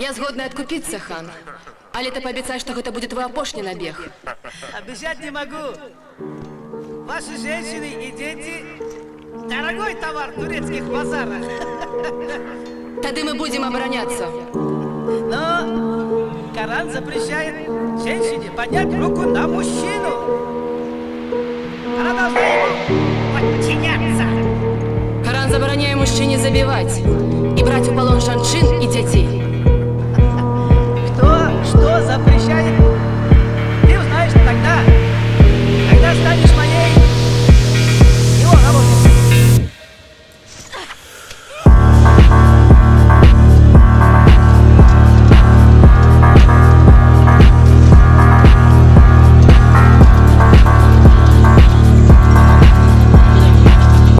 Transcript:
Я згодна откупиться, хан. Але ты пообещай, что это будет твой опошний набег. Обещать не могу. Ваши женщины и дети – дорогой товар турецких базарах. Тогда мы будем обороняться. Но Коран запрещает женщине поднять руку на мужчину. Она должна ему подчиняться. Коран забороняет мужчине забивать и брать в полон жанчин и детей.